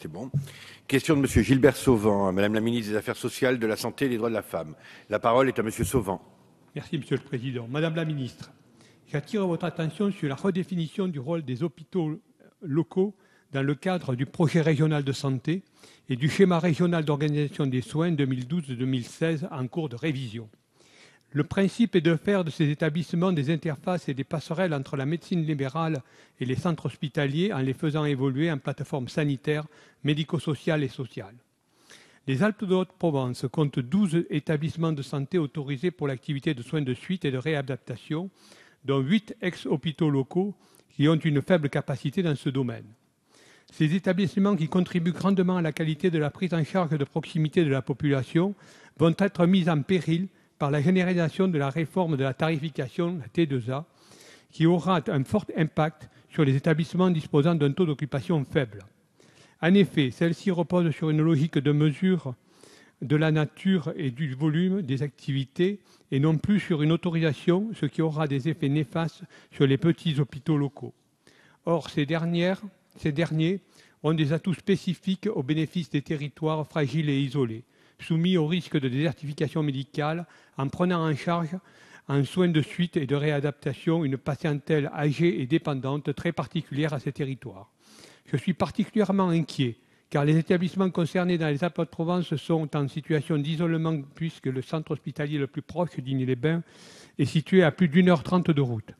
C'est bon. Question de Monsieur Gilbert Sauvant, Madame la ministre des Affaires sociales, de la Santé et des droits de la femme. La parole est à Monsieur Sauvant. Merci, Monsieur le Président. Madame la ministre, j'attire votre attention sur la redéfinition du rôle des hôpitaux locaux dans le cadre du projet régional de santé et du schéma régional d'organisation des soins 2012-2016 en cours de révision. Le principe est de faire de ces établissements des interfaces et des passerelles entre la médecine libérale et les centres hospitaliers en les faisant évoluer en plateformes sanitaires, médico-sociales et sociales. Les Alpes de Haute-Provence comptent 12 établissements de santé autorisés pour l'activité de soins de suite et de réadaptation, dont 8 ex-hôpitaux locaux qui ont une faible capacité dans ce domaine. Ces établissements qui contribuent grandement à la qualité de la prise en charge de proximité de la population vont être mis en péril par la généralisation de la réforme de la tarification, la T2A, qui aura un fort impact sur les établissements disposant d'un taux d'occupation faible. En effet, celle-ci repose sur une logique de mesure de la nature et du volume des activités et non plus sur une autorisation, ce qui aura des effets néfastes sur les petits hôpitaux locaux. Or, ces, ces derniers ont des atouts spécifiques au bénéfice des territoires fragiles et isolés soumis au risque de désertification médicale en prenant en charge en soins de suite et de réadaptation une patientèle âgée et dépendante très particulière à ces territoires. Je suis particulièrement inquiet car les établissements concernés dans les Alpes-de-Provence sont en situation d'isolement puisque le centre hospitalier le plus proche d'Igny-les-Bains est situé à plus d'une heure trente de route.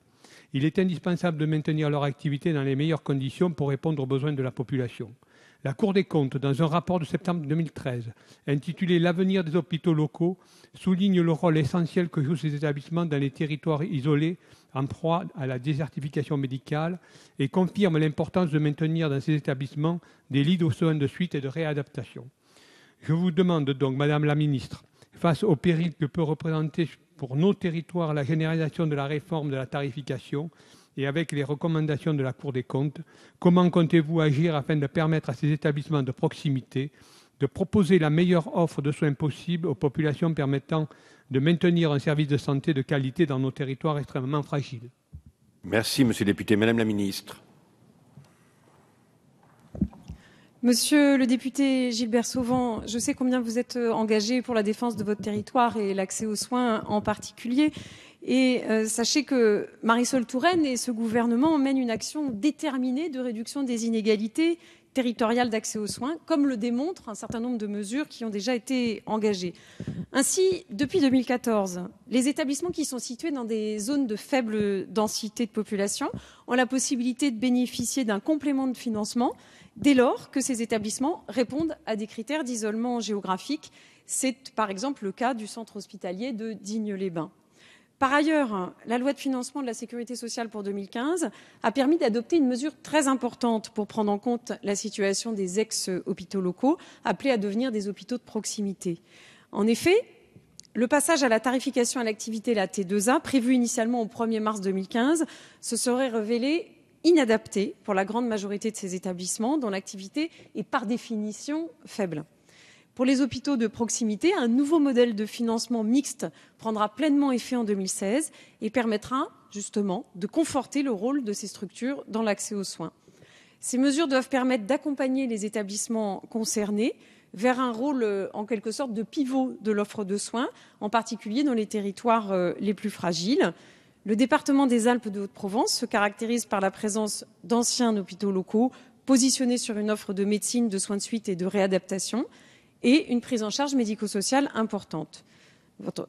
Il est indispensable de maintenir leur activité dans les meilleures conditions pour répondre aux besoins de la population. La Cour des comptes, dans un rapport de septembre 2013 intitulé L'avenir des hôpitaux locaux, souligne le rôle essentiel que jouent ces établissements dans les territoires isolés en proie à la désertification médicale et confirme l'importance de maintenir dans ces établissements des lits de soins de suite et de réadaptation. Je vous demande donc, Madame la Ministre, face au péril que peut représenter pour nos territoires la généralisation de la réforme de la tarification, et avec les recommandations de la Cour des comptes, comment comptez-vous agir afin de permettre à ces établissements de proximité de proposer la meilleure offre de soins possible aux populations permettant de maintenir un service de santé de qualité dans nos territoires extrêmement fragiles? Merci, Monsieur le député. Madame la ministre. Monsieur le député Gilbert Sauvant, je sais combien vous êtes engagé pour la défense de votre territoire et l'accès aux soins en particulier. Et euh, sachez que Marisol Touraine et ce gouvernement mènent une action déterminée de réduction des inégalités territoriales d'accès aux soins, comme le démontrent un certain nombre de mesures qui ont déjà été engagées. Ainsi, depuis 2014, les établissements qui sont situés dans des zones de faible densité de population ont la possibilité de bénéficier d'un complément de financement dès lors que ces établissements répondent à des critères d'isolement géographique. C'est par exemple le cas du centre hospitalier de Digne-les-Bains. Par ailleurs, la loi de financement de la sécurité sociale pour 2015 a permis d'adopter une mesure très importante pour prendre en compte la situation des ex-hôpitaux locaux appelés à devenir des hôpitaux de proximité. En effet, le passage à la tarification à l'activité, la T2A, prévu initialement au 1er mars 2015, se serait révélé inadapté pour la grande majorité de ces établissements dont l'activité est par définition faible. Pour les hôpitaux de proximité, un nouveau modèle de financement mixte prendra pleinement effet en 2016 et permettra justement de conforter le rôle de ces structures dans l'accès aux soins. Ces mesures doivent permettre d'accompagner les établissements concernés vers un rôle en quelque sorte de pivot de l'offre de soins, en particulier dans les territoires euh, les plus fragiles. Le département des Alpes de Haute-Provence se caractérise par la présence d'anciens hôpitaux locaux positionnés sur une offre de médecine, de soins de suite et de réadaptation et une prise en charge médico-sociale importante.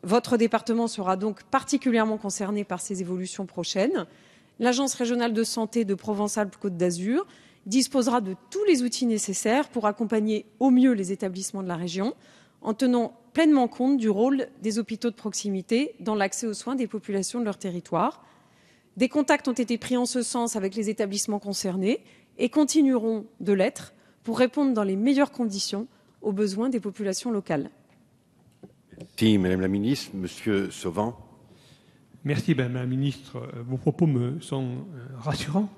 Votre, département sera donc particulièrement concerné par ces évolutions prochaines. L'Agence régionale de santé de Provence-Alpes-Côte d'Azur disposera de tous les outils nécessaires pour accompagner au mieux les établissements de la région en tenant pleinement compte du rôle des hôpitaux de proximité dans l'accès aux soins des populations de leur territoire. Des contacts ont été pris en ce sens avec les établissements concernés et continueront de l'être pour répondre dans les meilleures conditions aux besoins des populations locales. Merci, Madame la Ministre. Monsieur Sauvant. Merci, Madame la Ministre. Vos propos me sont rassurants.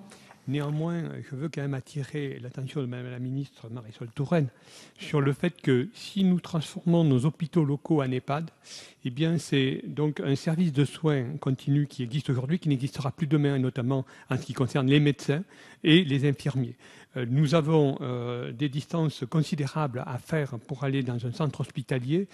Néanmoins, je veux quand même attirer l'attention de Madame la Ministre Marisol Touraine sur le fait que si nous transformons nos hôpitaux locaux en EHPAD, eh bien c'est donc un service de soins continu qui existe aujourd'hui, qui n'existera plus demain, notamment en ce qui concerne les médecins et les infirmiers. Euh, nous avons euh, des distances considérables à faire pour aller dans un centre hospitalier,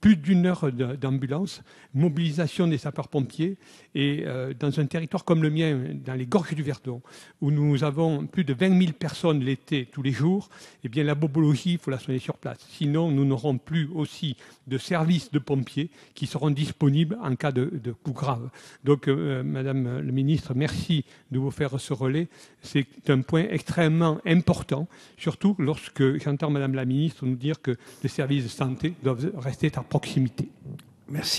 plus d'une heure d'ambulance, mobilisation des sapeurs-pompiers. Et euh, dans un territoire comme le mien, dans les gorges du Verdon, où nous avons plus de 20 000 personnes l'été tous les jours, eh bien la bobologie, il faut la soigner sur place. Sinon, nous n'aurons plus aussi de services de pompiers qui seront disponibles en cas de, coup grave. Donc, Madame le ministre, merci de vous faire ce relais. C'est un point extrêmement important, surtout lorsque j'entends Madame la ministre nous dire que les services de santé doivent rester à proximité. Merci.